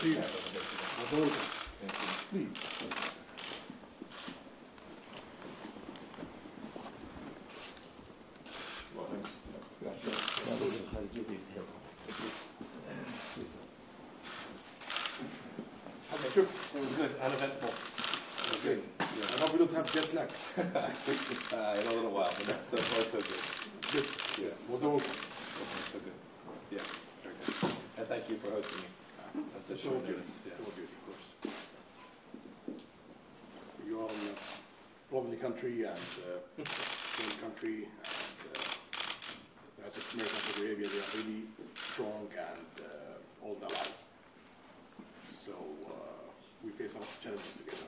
Please. It was good, uneventful. Good. I hope you don't have jet lag. Uh, in a little while, but so far so good. Good. Yes. So good. Yeah, very good. And thank you for hosting me. That's all duty. Yes, all duty, of course. You're all the country and, uh, in the country and, uh, as a American Saudi Arabia, they are really strong and, uh, the allies. So, uh, we face lots of challenges together.